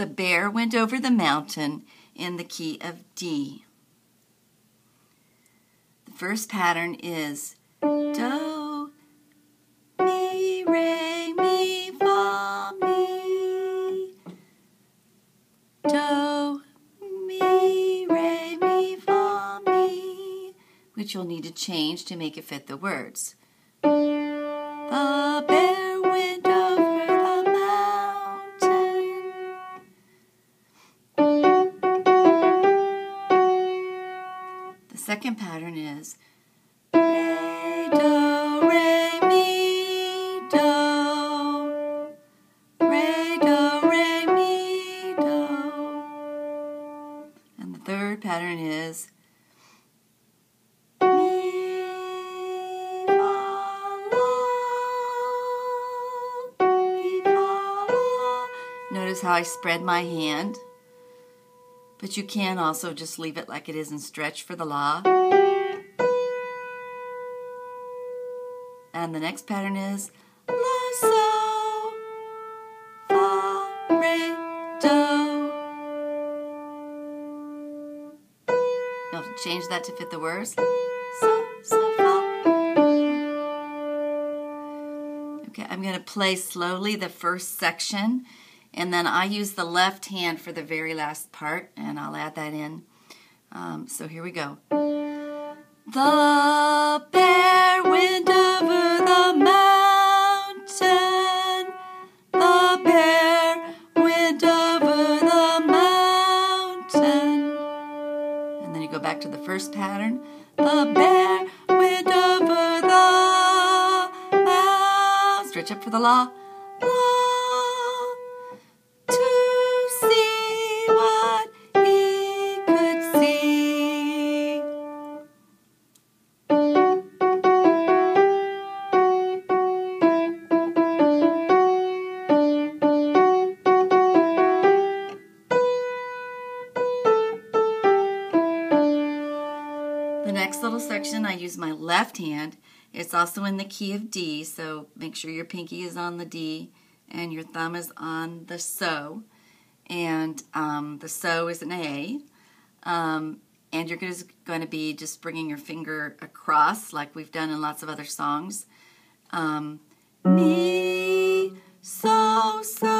The bear went over the mountain in the key of D. The first pattern is Do, Mi, Re, Mi, Fa, Mi. Do, Mi, Re, Mi, Fa, Mi. Which you'll need to change to make it fit the words. The bear second pattern is Re, Do, Re, Mi, Do. Re, Do, Re, Mi, Do. And the third pattern is. Notice how I spread my hand. But you can also just leave it like it is and stretch for the La. And the next pattern is La, So, Fa, Re, Do. To change that to fit the words. So, so, fa. Okay, I'm going to play slowly the first section, and then I use the left hand for the very last part, and I'll add that in. Um, so here we go. The bear went over the mountain. The bear went over the mountain. And then you go back to the first pattern. The bear went over the mountain. Stretch up for the la. The next little section, I use my left hand. It's also in the key of D, so make sure your pinky is on the D and your thumb is on the So. And um, the So is an A. Um, and you're just going to be just bringing your finger across like we've done in lots of other songs. Um, mi, so, so,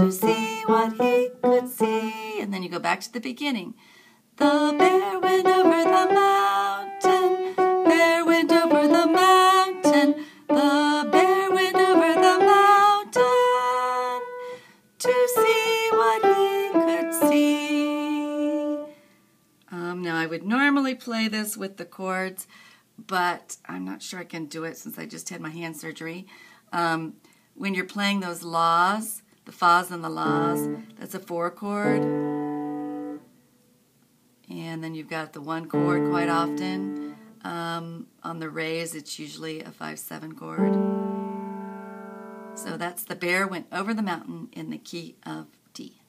to see what he could see. And then you go back to the beginning. The bear went over the mountain, bear went over the mountain, the bear went over the mountain to see what he could see. Um, now, I would normally play this with the chords, but I'm not sure I can do it since I just had my hand surgery. Um, when you're playing those las, the fas and the las, that's a four chord. And then you've got the one chord quite often. Um, on the res, it's usually a 5 7 chord. So that's the bear went over the mountain in the key of D.